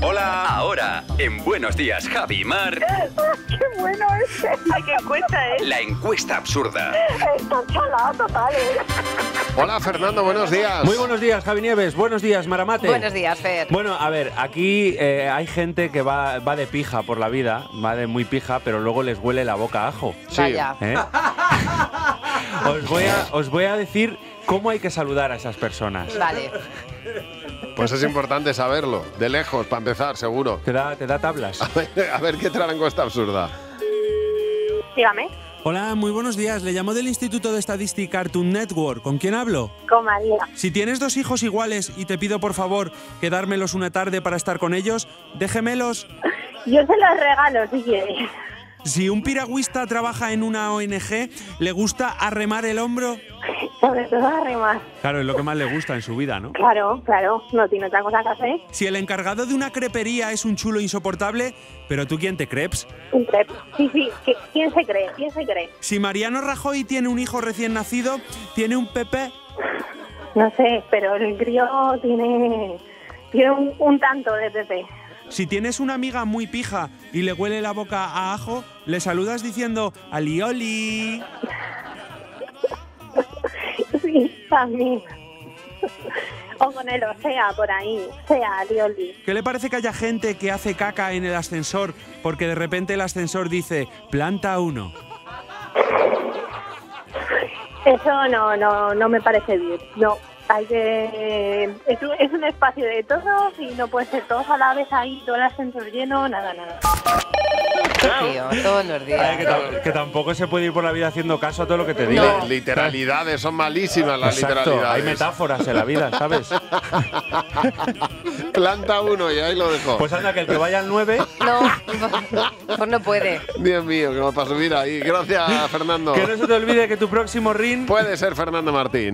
Hola. Ahora, en Buenos Días, Javi y Mar, ¡Qué bueno ese! ¡Ay, qué encuesta es! la encuesta absurda. Está chalado total, ¿eh? Hola Fernando, buenos días. Muy buenos días, Javi Nieves. Buenos días, Maramate. Buenos días, Fer. Bueno, a ver, aquí eh, hay gente que va, va de pija por la vida, va de muy pija, pero luego les huele la boca a ajo. Sí. Vaya. ¿eh? os, voy a, os voy a decir cómo hay que saludar a esas personas. Vale. Pues es importante saberlo, de lejos, para empezar, seguro. ¿Te da, te da tablas? A ver, a ver qué trae la encuesta absurda. Dígame, Hola, muy buenos días. Le llamo del Instituto de Estadística Cartoon Network. ¿Con quién hablo? con María. Si tienes dos hijos iguales y te pido por favor quedármelos una tarde para estar con ellos, déjemelos. Yo se los regalo si quieres. Si un piragüista trabaja en una ONG, ¿le gusta arremar el hombro? Sobre todo arrimar. Claro, es lo que más le gusta en su vida, ¿no? Claro, claro, no tiene otra cosa que hacer. Si el encargado de una crepería es un chulo insoportable, ¿pero tú quién te creps? Un crepe. Sí, sí, ¿qui- ¿quién se cree? ¿Quién se cree? Si Mariano Rajoy tiene un hijo recién nacido, ¿tiene un Pepe? No sé, pero el crío tiene, tiene un, un tanto de Pepe. Si tienes una amiga muy pija y le huele la boca a ajo, le saludas diciendo alioli. También. O con el o sea, por ahí. Sea, Lioli. ¿Qué le parece que haya gente que hace caca en el ascensor porque de repente el ascensor dice planta 1? Eso no, no, no me parece bien. No, hay que... Es un, es un espacio de todos y no puede ser todos a la vez ahí, todo el ascensor lleno, nada, nada. Tío, todos los Ay, días. que, tam- que tampoco se puede ir por la vida haciendo caso a todo lo que te digo. Li- Literalidades, son malísimas las Exacto, literalidades. hay metáforas en la vida, ¿sabes? Planta uno y ahí lo dejo. Pues anda, que el que vaya al 9, No, pues no puede. Dios mío, que me para subir ahí. Gracias, Fernando. que no se te olvide que tu próximo ring Puede ser Fernando Martín.